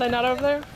Are they not over there?